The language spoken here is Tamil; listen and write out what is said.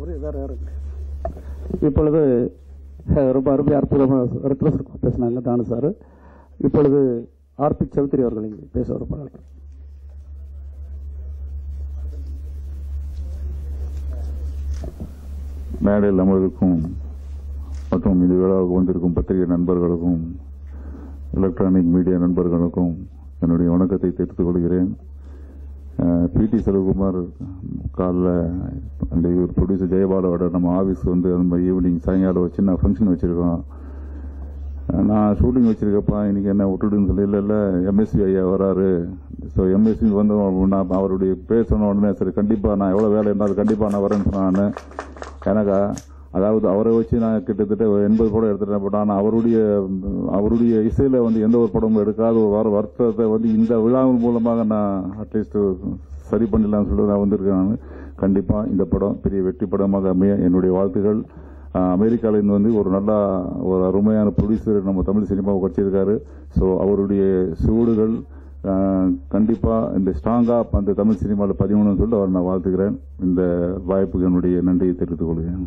ஒரு வேற யாரும் இப்பொழுது ரொம்ப அருமை அற்புதமாக ரெப்ரசன்ட் பேசினாங்க தானு சார். இப்பொழுது ஆர்பி சௌத்ரி அவர்கள் இங்கே பேச வருப்பார்கள் மேடையில் அமர்வுக்கும் மற்றும் இந்த விழாவுக்கு வந்திருக்கும் பத்திரிகை நண்பர்களுக்கும் எலக்ட்ரானிக் மீடியா நண்பர்களுக்கும் என்னுடைய வணக்கத்தை தெரிவித்துக் கொள்கிறேன். பி டி செல்வகுமார் காலில் அந்த இவர் ப்ரொடியூசர் ஜெயபாலோட நம்ம ஆஃபீஸ் வந்து நம்ம ஈவினிங் சாயங்காலம் ஒரு சின்ன ஃபங்க்ஷன் வச்சுருக்கோம். நான் ஷூட்டிங் வச்சுருக்கப்பா இன்னைக்கு என்ன விட்டுடுன்னு சொல்லி இல்லை இல்லை எம்எஸ்சி ஐயா வராரு. ஸோ எம்எஸ்சி வந்து நான் அவருடைய பேசணும் உடனே சரி கண்டிப்பாக நான் எவ்வளோ வேலை இருந்தாலும் கண்டிப்பாக நான் வரேன்னு சொன்னான்னு எனக்கா அதாவது அவரை வச்சு நான் கிட்டத்தட்ட எண்பது படம் எடுத்துட்டேன் பட் ஆனால் அவருடைய அவருடைய இசையில் வந்து எந்த ஒரு படமும் எடுக்காத ஒரு வார வருத்தத்தை வந்து இந்த விழாவின் மூலமாக நான் அட்லீஸ்ட் சரி பண்ணிடலாம்னு சொல்லி நான் வந்திருக்கேன் நான். கண்டிப்பாக இந்த படம் பெரிய வெற்றி படமாக அமைய என்னுடைய வாழ்த்துக்கள் அமெரிக்காவிலேருந்து இருந்து வந்து ஒரு நல்ல ஒரு அருமையான ப்ரொடியூசர் நம்ம தமிழ் சினிமாவை வச்சிருக்காரு. ஸோ அவருடைய சூடுகள் கண்டிப்பாக இந்த ஸ்ட்ராங்காக அந்த தமிழ் சினிமாவில் பதிமூணுன்னு சொல்லிட்டு அவர் நான் வாழ்த்துக்கிறேன் இந்த வாய்ப்புக்கு என்னுடைய நன்றியை தெரிவித்துக் கொள்கிறேன்.